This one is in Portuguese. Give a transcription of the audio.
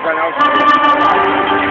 janela.